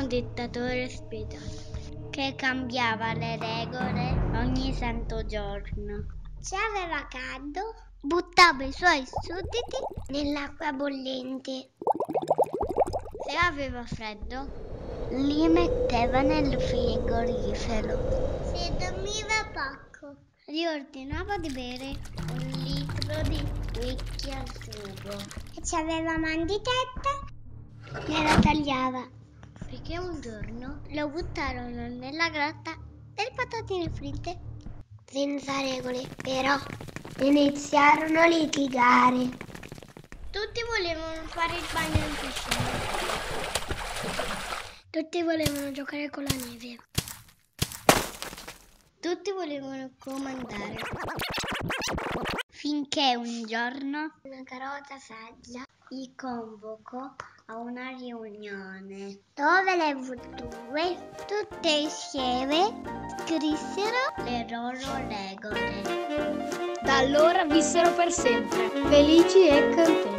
un dittatore spirituale che cambiava le regole ogni santo giorno. Se aveva caldo, buttava i suoi sudditi nell'acqua bollente. Se aveva freddo, li metteva nel frigorifero. Se dormiva poco, riordinava di bere un litro di whisky al sugo. E se aveva man di tetta, gliela tagliava. Perché un giorno lo buttarono nella grotta delle patatine fritte. Senza regole, però iniziarono a litigare. Tutti volevano fare il bagno in piscina. Tutti volevano giocare con la neve. Tutti volevano comandare. Finché un giorno una carota saggia li convocò a una riunione dove le due, tutte insieme, scrissero le loro regole. Da allora vissero per sempre, felici e contenti.